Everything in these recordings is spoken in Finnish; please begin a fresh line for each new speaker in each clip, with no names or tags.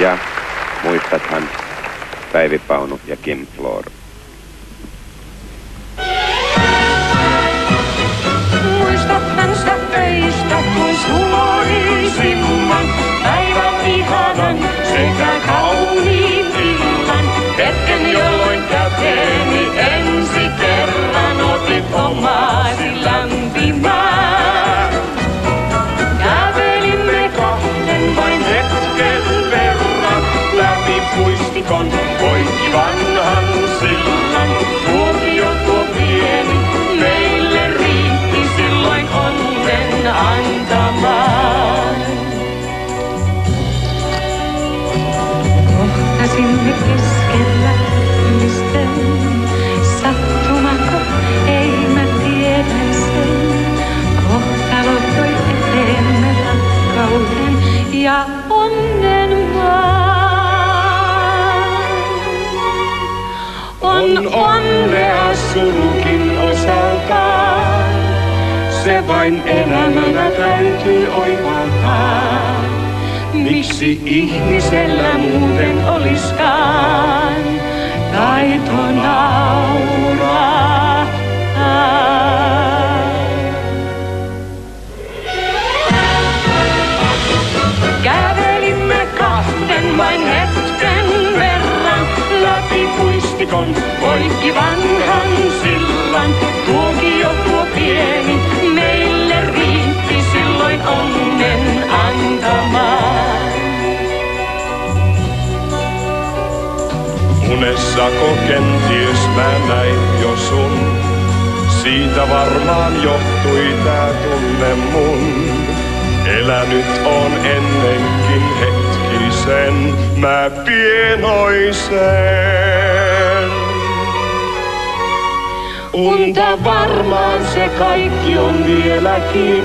Ja muistathan Päivi Paunu ja Kim Floor.
Muistathan sitä töistä, kun suorisimman päivän ihanan sekä kauniin illan. Hetken, jolloin käteeni ensi kerran otit omaasi se vain elämänä täytyy oivaltaa. Miksi ihmisellä muuten oliskaan taito nauraa? Kävelimme kahden vain hetken verran läpi puistikon
Unessako kenties mä näin jo sun? Siitä varmaan johtui tää tunne mun. Elänyt on ennenkin hetkisen, mä pienoisen.
Unta varmaan se kaikki on vieläkin.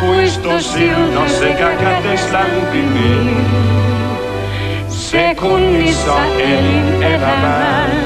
Puistosilta sekä käteslämpimin. Sekunnissa sa enim man.